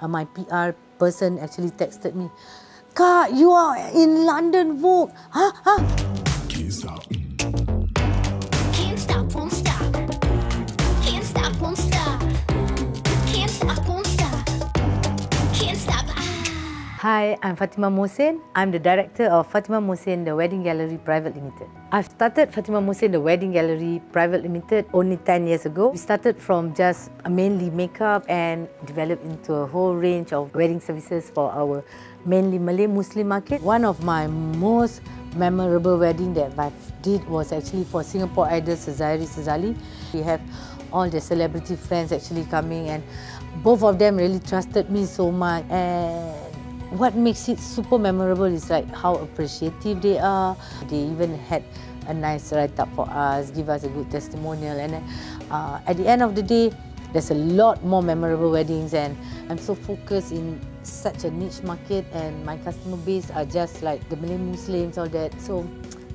Uh, my PR person actually texted me, Kak, you are in London Vogue. Huh? Huh? Can't Hi, I'm Fatima Mohsin. I'm the director of Fatima Mohsin, the Wedding Gallery Private Limited. I've started Fatima Mohsin, the Wedding Gallery Private Limited, only 10 years ago. We started from just mainly makeup and developed into a whole range of wedding services for our mainly Malay Muslim market. One of my most memorable wedding that I did was actually for Singapore Idol Sezari Sezali. We have all the celebrity friends actually coming and both of them really trusted me so much and what makes it super memorable is like how appreciative they are. They even had a nice write-up for us, give us a good testimonial and then, uh, at the end of the day, there's a lot more memorable weddings and I'm so focused in such a niche market and my customer base are just like the Malay Muslims, all that. So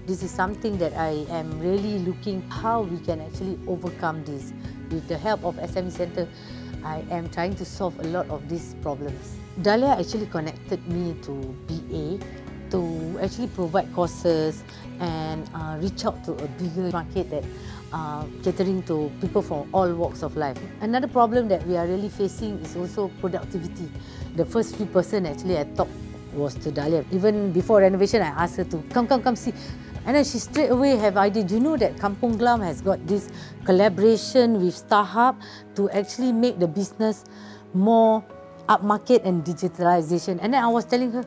this is something that I am really looking how we can actually overcome this. With the help of SME Center, I am trying to solve a lot of these problems. Dahlia actually connected me to BA to actually provide courses and uh, reach out to a bigger market that uh, catering to people from all walks of life. Another problem that we are really facing is also productivity. The first few person actually I talked was to Dahlia. Even before renovation, I asked her to come, come, come see. And then she straight away have idea. Do you know that Kampung Glam has got this collaboration with StarHub to actually make the business more upmarket and digitalization. And then I was telling her,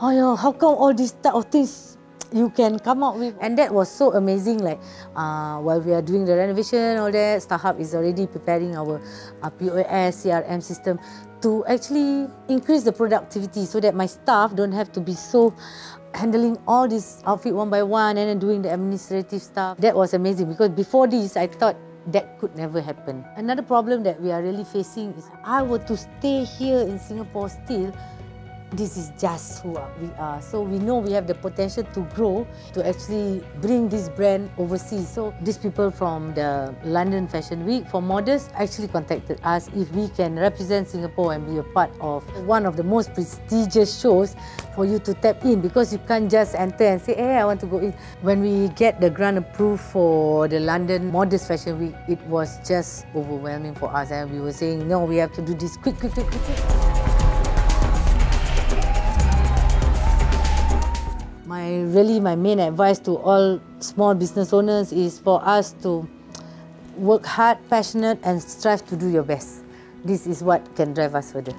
oh yeah, how come all these type of things you can come up with? And that was so amazing. Like uh, while we are doing the renovation, all that, StarHub is already preparing our uh, POS, CRM system to actually increase the productivity so that my staff don't have to be so handling all this outfit one by one and then doing the administrative stuff. That was amazing because before this, I thought that could never happen. Another problem that we are really facing is I were to stay here in Singapore still, this is just who we are. So we know we have the potential to grow, to actually bring this brand overseas. So these people from the London Fashion Week for models actually contacted us if we can represent Singapore and be a part of one of the most prestigious shows for you to tap in because you can't just enter and say, hey, I want to go in. When we get the grant approved for the London Models Fashion Week, it was just overwhelming for us. And we were saying, no, we have to do this quick, quick, quick, quick. quick. Really my main advice to all small business owners is for us to work hard, passionate and strive to do your best. This is what can drive us further.